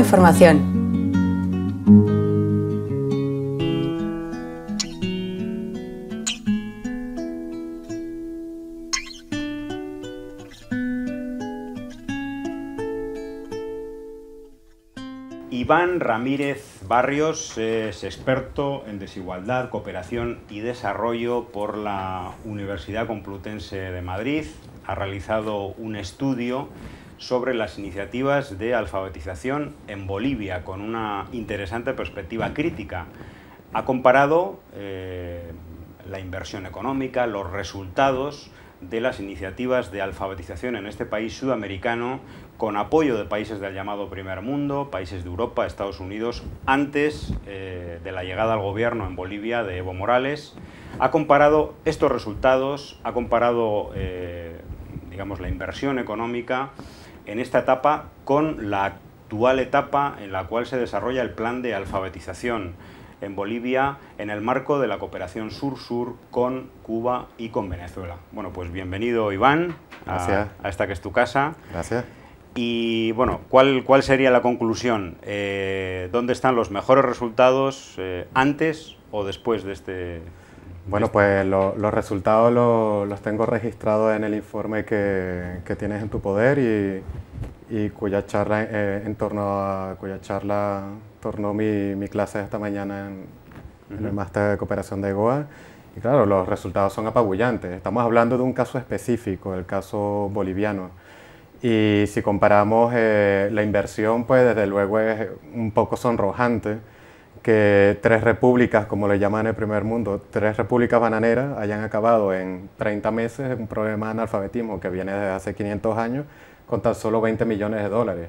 Información. Iván Ramírez Barrios es experto en desigualdad, cooperación y desarrollo por la Universidad Complutense de Madrid. Ha realizado un estudio sobre las iniciativas de alfabetización en Bolivia con una interesante perspectiva crítica. Ha comparado eh, la inversión económica, los resultados de las iniciativas de alfabetización en este país sudamericano con apoyo de países del llamado primer mundo, países de Europa, Estados Unidos, antes eh, de la llegada al gobierno en Bolivia de Evo Morales. Ha comparado estos resultados, ha comparado eh, digamos, la inversión económica en esta etapa con la actual etapa en la cual se desarrolla el plan de alfabetización en Bolivia en el marco de la cooperación sur-sur con Cuba y con Venezuela. Bueno, pues bienvenido Iván a, esta que es tu casa. Gracias. Y bueno, ¿cuál, cuál sería la conclusión? Eh, ¿Dónde están los mejores resultados eh, antes o después de este, bueno, pues los resultados los tengo registrados en el informe que, que tienes en tu poder y, y cuya charla eh, en torno a cuya charla tornó mi, mi clase esta mañana en, el máster de cooperación de Goa. Y claro, los resultados son apabullantes. Estamos hablando de un caso específico, el caso boliviano. Y si comparamos eh, la inversión, pues desde luego es un poco sonrojante que tres repúblicas, como le llaman en el primer mundo, tres repúblicas bananeras hayan acabado en 30 meses un problema de analfabetismo que viene desde hace 500 años con tan solo 20 millones de dólares.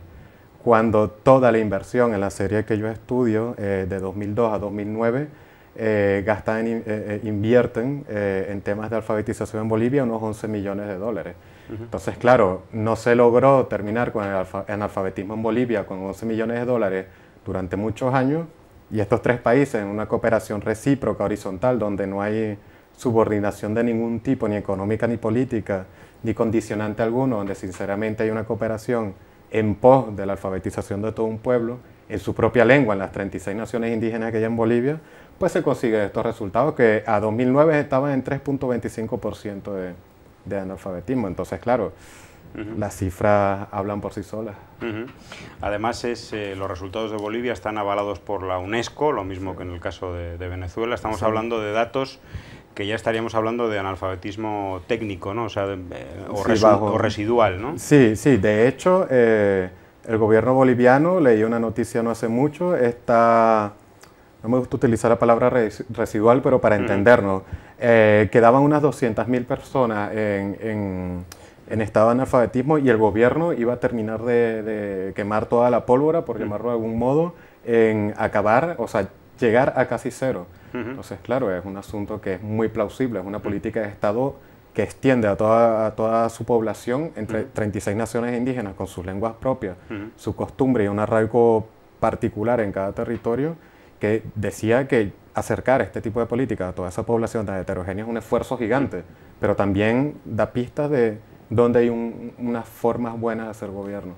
Cuando toda la inversión en la serie que yo estudio, eh, de 2002 a 2009, eh, gastan, eh, invierten en temas de alfabetización en Bolivia unos 11 millones de dólares. Entonces, claro, no se logró terminar con el analfabetismo en Bolivia con 11 millones de dólares durante muchos años, y estos tres países en una cooperación recíproca, horizontal, donde no hay subordinación de ningún tipo, ni económica ni política, ni condicionante alguno, donde sinceramente hay una cooperación en pos de la alfabetización de todo un pueblo, en su propia lengua, en las 36 naciones indígenas que hay en Bolivia, pues se consigue estos resultados que a 2009 estaban en 3.25% de, de analfabetismo. Entonces, claro, las cifras hablan por sí solas. Además, es, eh, los resultados de Bolivia están avalados por la UNESCO, lo mismo que en el caso de, Venezuela. Estamos hablando de datos que ya estaríamos hablando de analfabetismo técnico, ¿no? O, sea, eh, o, residual, ¿no? Sí, sí. De hecho, eh, el gobierno boliviano, leí una noticia no hace mucho, está... No me gusta utilizar la palabra residual, pero para entendernos, quedaban unas 200.000 personas en en estado de analfabetismo y el gobierno iba a terminar de, quemar toda la pólvora, por llamarlo de algún modo, en acabar, o sea, llegar a casi cero. Entonces, claro, es un asunto que es muy plausible, es una política de Estado que extiende a toda, toda su población entre 36 naciones indígenas con sus lenguas propias, su costumbre y un arraigo particular en cada territorio, que decía que acercar este tipo de política a toda esa población tan heterogénea es un esfuerzo gigante, pero también da pistas de donde hay unas formas buenas de hacer gobierno.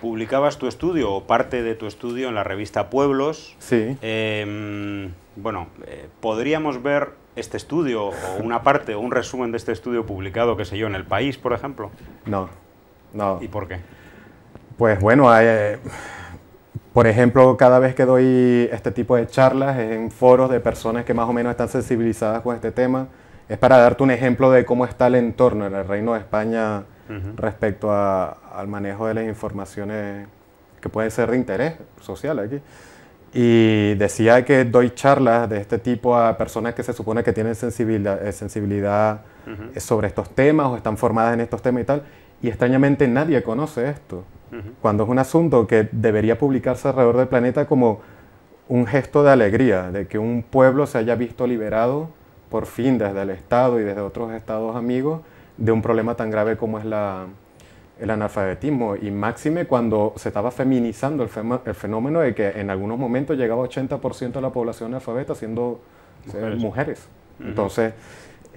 Publicabas tu estudio o parte de tu estudio en la revista Pueblos. Sí. Em, bueno, eh, ¿podríamos ver este estudio o una parte o un resumen de este estudio publicado, qué sé yo, en El País, por ejemplo? No, no. ¿Y por qué? Pues bueno, eh, por ejemplo, cada vez que doy este tipo de charlas en foros de personas que más o menos están sensibilizadas con este tema, es para darte un ejemplo de cómo está el entorno en el Reino de España respecto al manejo de las informaciones que pueden ser de interés social aquí. Y decía que doy charlas de este tipo a personas que se supone que tienen sensibilidad, eh, sensibilidad sobre estos temas o están formadas en estos temas y tal. Y extrañamente nadie conoce esto. Cuando es un asunto que debería publicarse alrededor del planeta como un gesto de alegría, de que un pueblo se haya visto liberado por fin desde el Estado y desde otros Estados amigos de un problema tan grave como es la, el analfabetismo y máxime cuando se estaba feminizando el, fenómeno de que en algunos momentos llegaba 80% de la población analfabeta siendo mujeres. Entonces,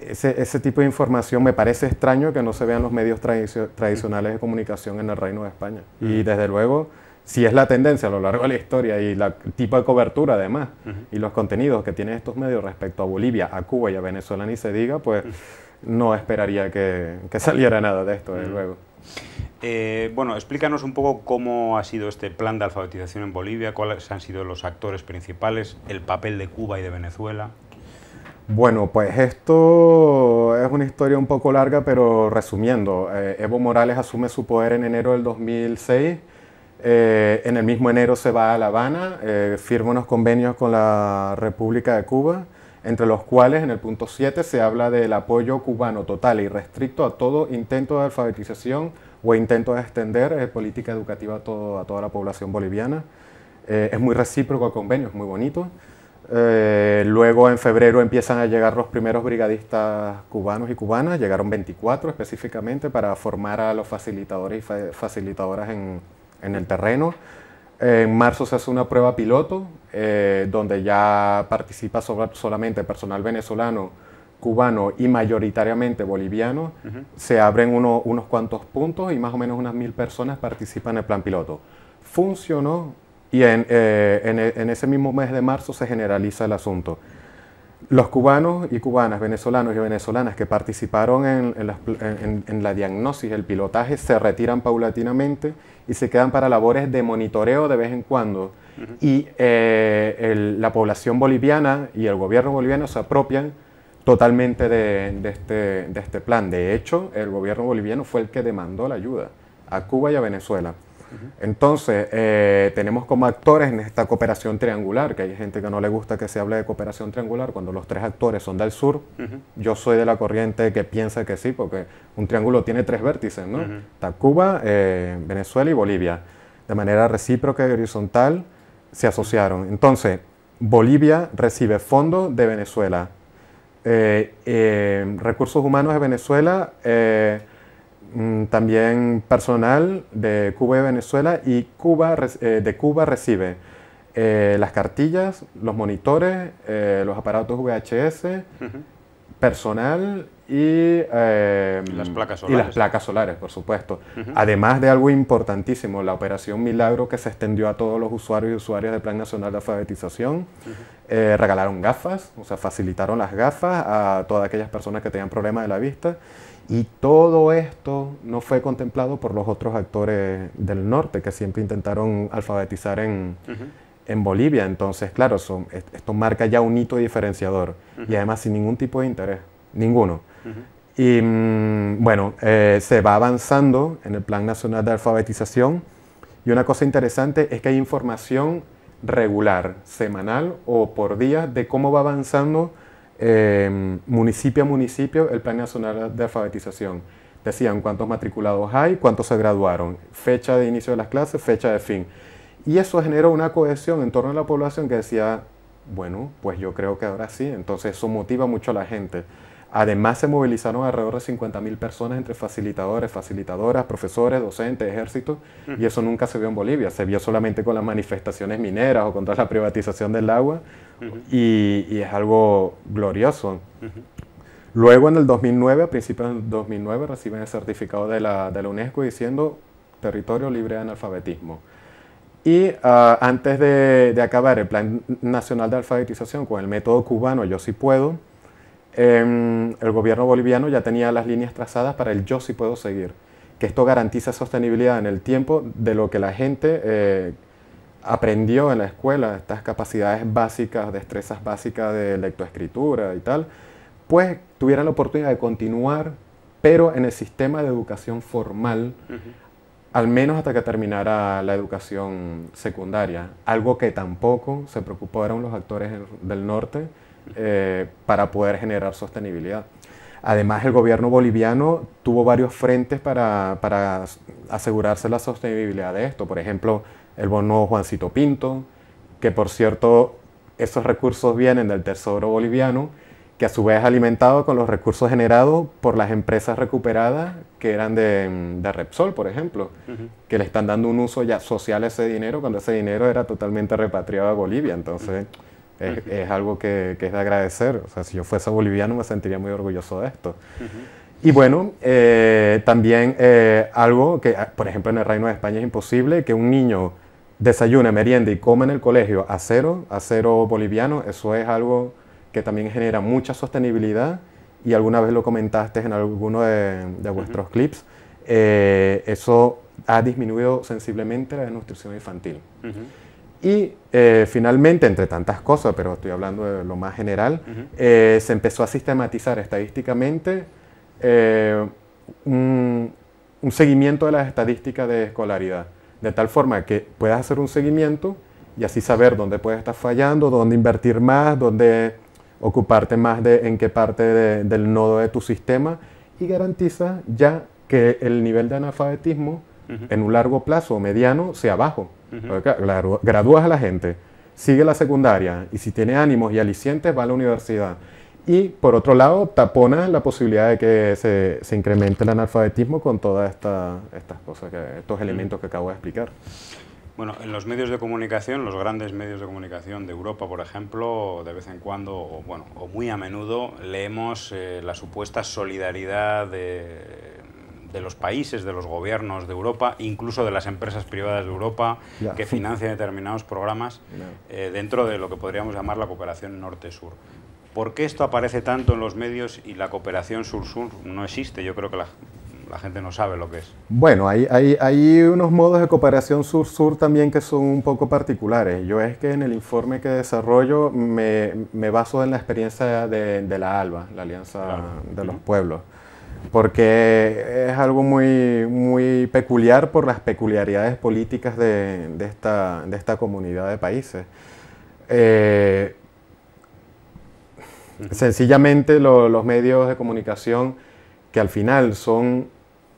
ese, ese, tipo de información me parece extraño que no se vean los medios tradicionales de comunicación en el Reino de España. Y desde luego, si es la tendencia a lo largo de la historia y el tipo de cobertura además y los contenidos que tienen estos medios respecto a Bolivia, a Cuba y a Venezuela ni se diga, pues no esperaría que, saliera nada de esto, desde luego. Eh, bueno, explícanos un poco cómo ha sido este plan de alfabetización en Bolivia, cuáles han sido los actores principales, el papel de Cuba y de Venezuela. Bueno, pues esto es una historia un poco larga, pero resumiendo, eh, Evo Morales asume su poder en enero del 2006. Eh, en el mismo enero se va a La Habana, eh, firma unos convenios con la República de Cuba, entre los cuales en el punto 7 se habla del apoyo cubano total y restricto a todo intento de alfabetización o intento de extender política educativa a, a, toda la población boliviana. es muy recíproco el convenio, es muy bonito. Eh, luego en febrero empiezan a llegar los primeros brigadistas cubanos y cubanas, llegaron 24 específicamente para formar a los facilitadores y facilitadoras en, en, el terreno. En marzo se hace una prueba piloto eh, donde ya participa solamente personal venezolano, cubano y mayoritariamente boliviano. Se abren unos cuantos puntos y más o menos unas mil personas participan en el plan piloto. Funcionó y en, eh, e, en, ese mismo mes de marzo se generaliza el asunto. Los cubanos y cubanas, venezolanos y venezolanas que participaron en, en, la diagnosis, el pilotaje, se retiran paulatinamente y se quedan para labores de monitoreo de vez en cuando. Y eh, la población boliviana y el gobierno boliviano se apropian totalmente de, de, este, de este plan. De hecho, el gobierno boliviano fue el que demandó la ayuda a Cuba y a Venezuela. Entonces, eh, tenemos como actores en esta cooperación triangular, que hay gente que no le gusta que se hable de cooperación triangular cuando los tres actores son del sur. Yo soy de la corriente que piensa que sí, porque un triángulo tiene tres vértices, ¿no? Está Cuba, eh, Venezuela y Bolivia. De manera recíproca y horizontal se asociaron. Entonces, Bolivia recibe fondos de Venezuela. Eh, recursos humanos de Venezuela Mm, también personal de Cuba y Venezuela y Cuba, eh, de Cuba recibe eh, las cartillas, los monitores, eh, los aparatos VHS, personal y, las placas solares. y las placas solares, por supuesto. Además de algo importantísimo, la operación Milagro que se extendió a todos los usuarios y usuarias del Plan Nacional de Alfabetización. regalaron gafas, o sea, facilitaron las gafas a todas aquellas personas que tenían problemas de la vista. Y todo esto no fue contemplado por los otros actores del norte que siempre intentaron alfabetizar en, en Bolivia. Entonces, claro, son, esto marca ya un hito diferenciador y además sin ningún tipo de interés, ninguno. Y mm, bueno, eh, se va avanzando en el Plan Nacional de Alfabetización y una cosa interesante es que hay información regular, semanal o por día de cómo va avanzando Em, municipio a municipio el Plan Nacional de Alfabetización. Decían cuántos matriculados hay, cuántos se graduaron, fecha de inicio de las clases, fecha de fin. Y eso generó una cohesión en torno a la población que decía, bueno, pues yo creo que ahora sí, entonces eso motiva mucho a la gente. Además se movilizaron alrededor de 50.000 personas entre facilitadores, facilitadoras, profesores, docentes, ejércitos, y eso nunca se vio en Bolivia, se vio solamente con las manifestaciones mineras o contra la privatización del agua, y, es algo glorioso. Luego en el 2009, a principios del 2009, reciben el certificado de la, de la UNESCO diciendo territorio libre de analfabetismo. Y ah, antes de, de, acabar el Plan Nacional de Alfabetización con el método cubano Yo sí puedo, Em, el gobierno boliviano ya tenía las líneas trazadas para el yo sí puedo seguir, que esto garantiza sostenibilidad en el tiempo de lo que la gente eh, aprendió en la escuela, estas capacidades básicas, destrezas básicas de lectoescritura y tal, pues tuvieran la oportunidad de continuar, pero en el sistema de educación formal, al menos hasta que terminara la educación secundaria, algo que tampoco se preocuparon los actores del norte, eh, para poder generar sostenibilidad. Además, el gobierno boliviano tuvo varios frentes para, para, asegurarse la sostenibilidad de esto. Por ejemplo, el bono Juancito Pinto, que por cierto, esos recursos vienen del Tesoro boliviano, que a su vez es alimentado con los recursos generados por las empresas recuperadas que eran de, de Repsol, por ejemplo, que le están dando un uso ya social a ese dinero cuando ese dinero era totalmente repatriado a Bolivia. Entonces, es, algo que, es de agradecer. O sea, si yo fuese boliviano me sentiría muy orgulloso de esto. Y bueno, eh, también eh, algo que, ah, por ejemplo, en el Reino de España es imposible que un niño desayune, merienda y come en el colegio a cero, a cero boliviano, eso es algo que también genera mucha sostenibilidad y alguna vez lo comentaste en alguno de, vuestros clips, eh, eso ha disminuido sensiblemente la desnutrición infantil. Y eh, finalmente, entre tantas cosas, pero estoy hablando de lo más general, eh, se empezó a sistematizar estadísticamente un, un, seguimiento de las estadísticas de escolaridad, de tal forma que puedas hacer un seguimiento y así saber dónde puedes estar fallando, dónde invertir más, dónde ocuparte más de en qué parte del nodo de tu sistema y garantiza ya que el nivel de analfabetismo en un largo plazo o mediano sea bajo. Gradúas a la gente, sigue la secundaria y si tiene ánimos y alicientes va a la universidad. Y por otro lado, tapona la posibilidad de que se, se incremente el analfabetismo con todas esta, estas cosas, estos elementos que acabo de explicar. Bueno, en los medios de comunicación, los grandes medios de comunicación de Europa, por ejemplo, de vez en cuando, o, bueno, o muy a menudo, leemos eh, la supuesta solidaridad de, los países, de los gobiernos de Europa, incluso de las empresas privadas de Europa, que financian determinados programas eh, dentro de lo que podríamos llamar la cooperación norte-sur. ¿Por qué esto aparece tanto en los medios y la cooperación sur-sur no existe? Yo creo que la, la gente no sabe lo que es. Bueno, hay, hay, hay unos modos de cooperación sur-sur también que son un poco particulares. Yo es que en el informe que desarrollo me, me baso en la experiencia de, de, la ALBA, la Alianza de los Pueblos, porque es algo muy, muy peculiar por las peculiaridades políticas de, de esta, de esta comunidad de países. Eh, sencillamente los medios de comunicación que al final son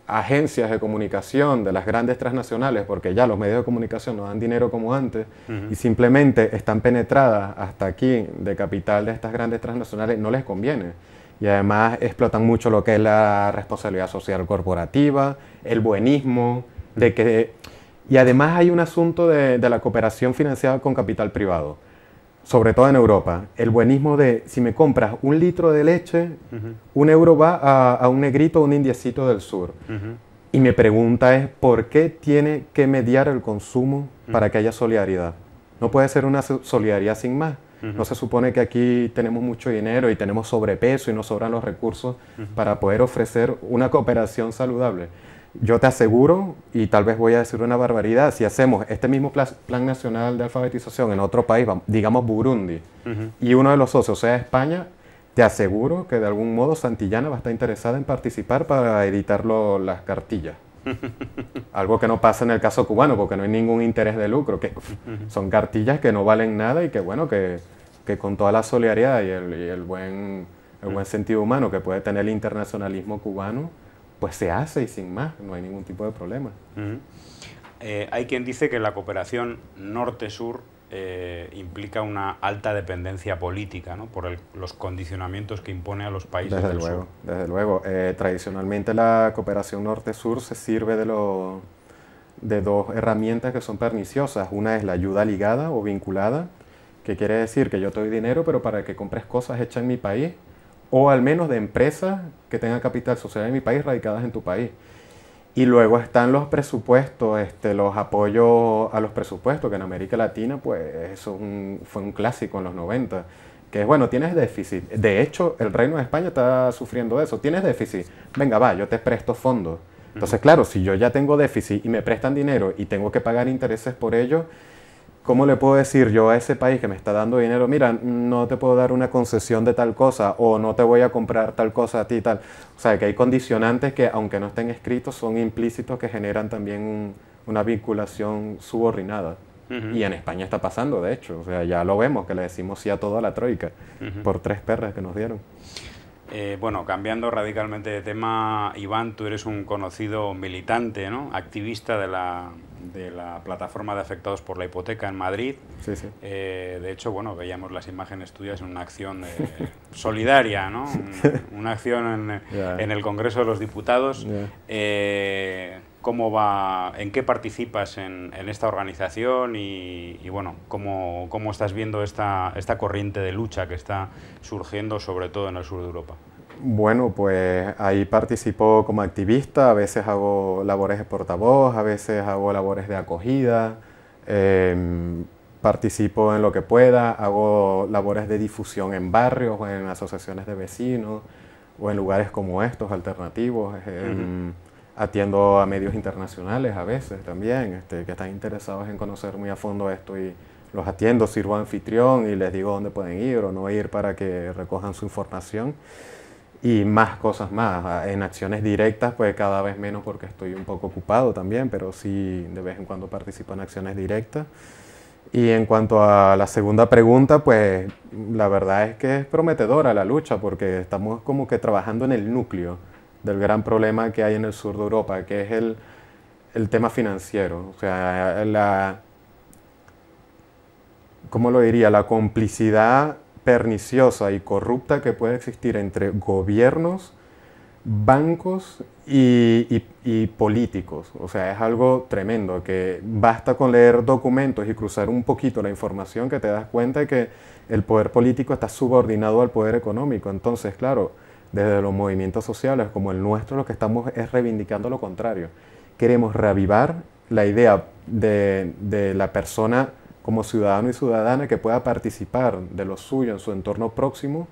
agencias de comunicación de las grandes transnacionales, porque ya los medios de comunicación no dan dinero como antes, y simplemente están penetradas hasta aquí de capital de estas grandes transnacionales, no les conviene. Y además explotan mucho lo que es la responsabilidad social corporativa, el buenismo, de que... Y además hay un asunto de, de la cooperación financiada con capital privado sobre todo en Europa, el buenismo de si me compras un litro de leche, un euro va a, un negrito o un indiecito del sur. Y mi pregunta es, ¿por qué tiene que mediar el consumo para que haya solidaridad? No puede ser una solidaridad sin más. No se supone que aquí tenemos mucho dinero y tenemos sobrepeso y nos sobran los recursos para poder ofrecer una cooperación saludable. Yo te aseguro, y tal vez voy a decir una barbaridad, si hacemos este mismo plan nacional de alfabetización en otro país, digamos Burundi, y uno de los socios sea España, te aseguro que de algún modo Santillana va a estar interesada en participar para editar las cartillas. Algo que no pasa en el caso cubano, porque no hay ningún interés de lucro, que son cartillas que no valen nada y que bueno, que, que con toda la solidaridad y el, y el buen, el buen sentido humano que puede tener el internacionalismo cubano, pues se hace y sin más, no hay ningún tipo de problema. Eh, hay quien dice que la cooperación norte-sur eh, implica una alta dependencia política ¿no? por los condicionamientos que impone a los países desde del luego, sur. Desde luego, eh, tradicionalmente la cooperación norte-sur se sirve de, lo, de dos herramientas que son perniciosas. Una es la ayuda ligada o vinculada, que quiere decir que yo te doy dinero, pero para que compres cosas hechas en mi país, o al menos de empresas que tengan capital social en mi país radicadas en tu país. Y luego están los presupuestos, este, los apoyos a los presupuestos, que en América Latina pues eso fue un clásico en los 90, que es bueno, tienes déficit. De hecho, el Reino de España está sufriendo eso. Tienes déficit, venga, va, yo te presto fondos. Entonces, claro, si yo ya tengo déficit y me prestan dinero y tengo que pagar intereses por ello, ¿cómo le puedo decir yo a ese país que me está dando dinero, mira, no te puedo dar una concesión de tal cosa o no te voy a comprar tal cosa a ti y tal? O sea, que hay condicionantes que, aunque no estén escritos, son implícitos que generan también una vinculación subordinada. Y en España está pasando, de hecho. O sea, ya lo vemos, que le decimos sí a toda la troika por tres perras que nos dieron. Eh, bueno, cambiando radicalmente de tema, Iván, tú eres un conocido militante, ¿no? activista de la, de la plataforma de afectados por la hipoteca en Madrid. Sí, sí. Eh, de hecho, bueno, veíamos las imágenes tuyas en una acción solidaria, ¿no? una acción en, el Congreso de los Diputados. Eh, ¿Cómo va, en qué participas en, esta organización y, bueno, cómo, cómo, estás viendo esta, esta corriente de lucha que está surgiendo sobre todo en el sur de Europa? Bueno, pues ahí participo como activista, a veces hago labores de portavoz, a veces hago labores de acogida, Em, participo en lo que pueda, hago labores de difusión en barrios o en asociaciones de vecinos o en lugares como estos, alternativos. Em, atiendo a medios internacionales a veces también, este, que están interesados en conocer muy a fondo esto y los atiendo, sirvo anfitrión y les digo dónde pueden ir o no ir para que recojan su información y más cosas más. En acciones directas, pues cada vez menos porque estoy un poco ocupado también, pero sí de vez en cuando participo en acciones directas. Y en cuanto a la segunda pregunta, pues la verdad es que es prometedora la lucha porque estamos como que trabajando en el núcleo del gran problema que hay en el sur de Europa, que es el, el tema financiero. O sea, la, ¿cómo lo diría? La complicidad perniciosa y corrupta que puede existir entre gobiernos, bancos y, políticos. O sea, es algo tremendo, que basta con leer documentos y cruzar un poquito la información que te das cuenta de que el poder político está subordinado al poder económico. Entonces, claro, desde los movimientos sociales como el nuestro, lo que estamos es reivindicando lo contrario. Queremos reavivar la idea de, de la persona como ciudadano y ciudadana que pueda participar de lo suyo en su entorno próximo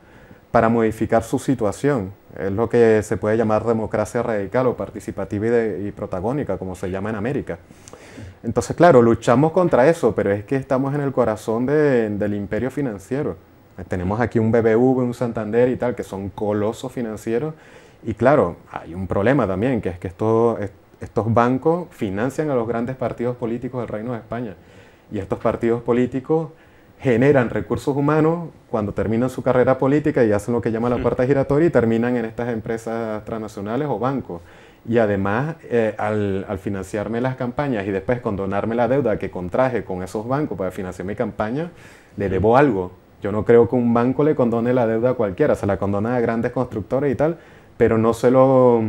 para modificar su situación. Es lo que se puede llamar democracia radical o participativa y, protagónica, como se llama en América. Entonces, claro, luchamos contra eso, pero es que estamos en el corazón del imperio financiero. Tenemos aquí un BBV, un Santander y tal, que son colosos financieros. Y claro, hay un problema también, que es que estos, estos bancos financian a los grandes partidos políticos del Reino de España. Y estos partidos políticos generan recursos humanos cuando terminan su carrera política y hacen lo que llaman la puerta giratoria y terminan en estas empresas transnacionales o bancos. Y además, eh, al, al, financiarme las campañas y después condonarme la deuda que contraje con esos bancos para financiar mi campaña, le debo algo. Yo no creo que un banco le condone la deuda a cualquiera, se la condona a grandes constructores y tal, pero no se lo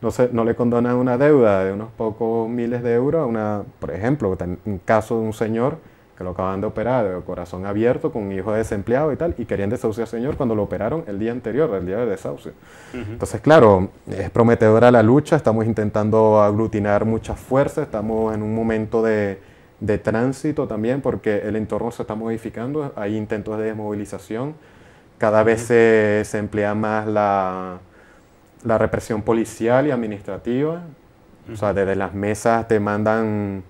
no, se, no le condonan una deuda de unos pocos miles de euros a una, por ejemplo, un caso de un señor que lo acaban de operar de corazón abierto con un hijo desempleado y tal, y querían desahuciar al señor cuando lo operaron el día anterior, el día de desahucio. Entonces, claro, es prometedora la lucha, estamos intentando aglutinar muchas fuerzas, estamos en un momento de, de tránsito también porque el entorno se está modificando, hay intentos de desmovilización, cada vez se, se emplea más la la represión policial y administrativa. O sea, desde las mesas te mandan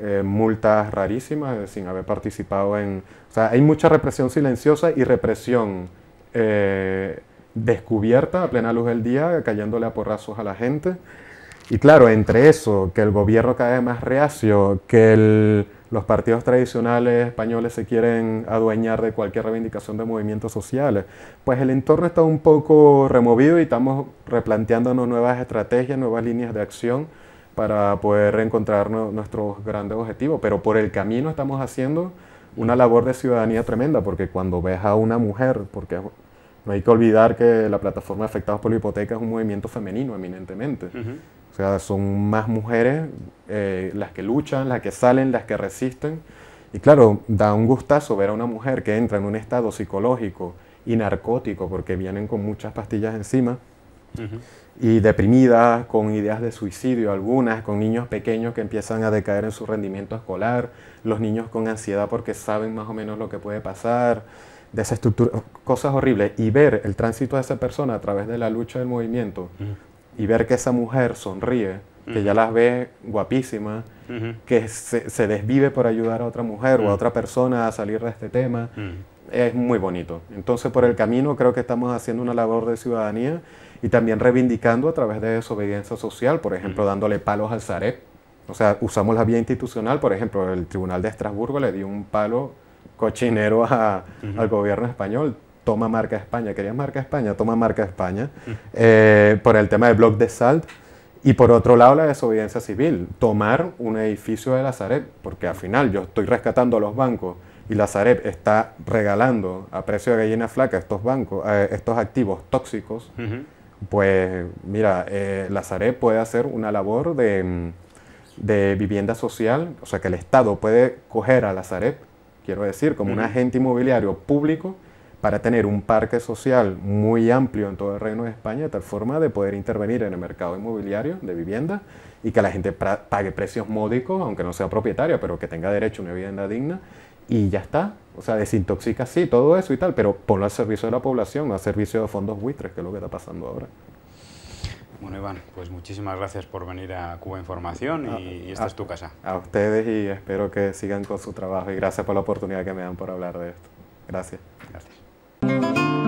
eh, multas rarísimas eh, sin haber participado en... O sea, hay mucha represión silenciosa y represión eh, descubierta a plena luz del día, cayéndole a porrazos a la gente. Y claro, entre eso, que el gobierno cada vez más reacio, que los partidos tradicionales españoles se quieren adueñar de cualquier reivindicación de movimientos sociales. Pues el entorno está un poco removido y estamos replanteándonos nuevas estrategias, nuevas líneas de acción para poder reencontrar nuestros grandes objetivos. Pero por el camino estamos haciendo una labor de ciudadanía tremenda, porque cuando ves a una mujer, porque no hay que olvidar que la plataforma Afectados por la Hipoteca es un movimiento femenino eminentemente. O sea, son más mujeres eh, las que luchan, las que salen, las que resisten. Y claro, da un gustazo ver a una mujer que entra en un estado psicológico y narcótico, porque vienen con muchas pastillas encima, y deprimidas, con ideas de suicidio algunas, con niños pequeños que empiezan a decaer en su rendimiento escolar, los niños con ansiedad porque saben más o menos lo que puede pasar, de esa estructura, cosas horribles, y ver el tránsito de esa persona a través de la lucha del movimiento, y ver que esa mujer sonríe, que ya las ve guapísimas, que se, desvive por ayudar a otra mujer o a otra persona a salir de este tema, es muy bonito. Entonces, por el camino creo que estamos haciendo una labor de ciudadanía y también reivindicando a través de desobediencia social, por ejemplo, dándole palos al Sareb. O sea, usamos la vía institucional, por ejemplo, el Tribunal de Estrasburgo le dio un palo cochinero al gobierno español toma marca España. ¿Querías marca España? Toma marca España. Eh, por el tema del blog de Salt. Y por otro lado, la desobediencia civil. Tomar un edificio de la Sareb, porque al final yo estoy rescatando a los bancos y la Sareb está regalando a precio de gallina flaca estos bancos, eh, estos activos tóxicos. Pues mira, eh, la Sareb puede hacer una labor de, de, vivienda social, o sea que el Estado puede coger a la Sareb, quiero decir, como un agente inmobiliario público para tener un parque social muy amplio en todo el Reino de España, de tal forma de poder intervenir en el mercado inmobiliario de vivienda y que la gente pague precios módicos, aunque no sea propietaria, pero que tenga derecho a una vivienda digna y ya está. O sea, desintoxica sí, todo eso y tal, pero ponlo al servicio de la población, no al servicio de fondos buitres, que es lo que está pasando ahora. Bueno, Iván, pues muchísimas gracias por venir a Cuba Información y, esta es tu casa. A ustedes y espero que sigan con su trabajo y gracias por la oportunidad que me dan por hablar de esto. Gracias. Gracias.